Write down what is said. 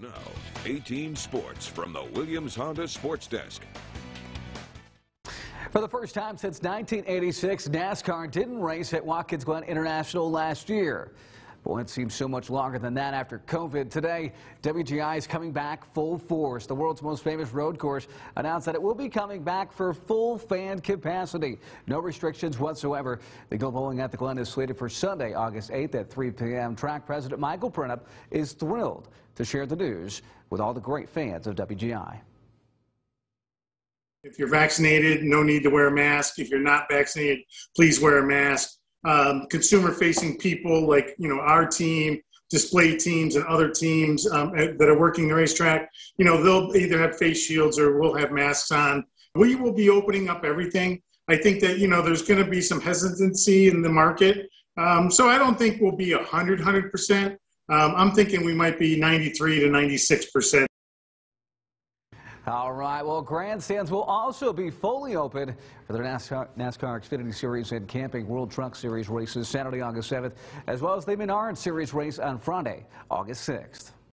Now, 18 Sports from the Williams Honda Sports Desk. For the first time since 1986, NASCAR didn't race at Watkins Glen International last year. Boy, it seems so much longer than that after COVID. Today, WGI is coming back full force. The world's most famous road course announced that it will be coming back for full fan capacity. No restrictions whatsoever. The Go Bowling at the Glen is slated for Sunday, August 8th at 3 p.m. Track President Michael Printup is thrilled to share the news with all the great fans of WGI. If you're vaccinated, no need to wear a mask. If you're not vaccinated, please wear a mask um, consumer facing people like you know our team display teams and other teams um, that are working the racetrack you know they'll either have face shields or we'll have masks on. We will be opening up everything. I think that you know there's going to be some hesitancy in the market. Um, so i don't think we'll be 100 100% um, i'm thinking we might be 93 to 96% all right, well, grandstands will also be fully open for the NASCAR, NASCAR Xfinity Series and Camping World Truck Series races Saturday, August 7th, as well as the Menard Series race on Friday, August 6th.